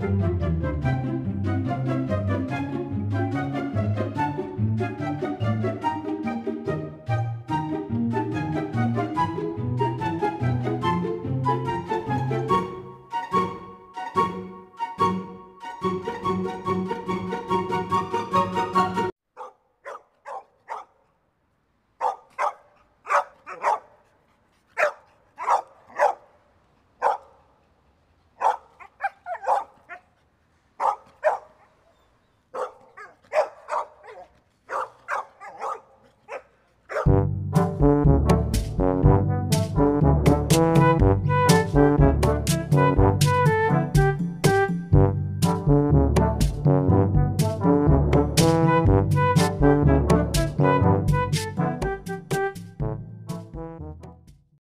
Música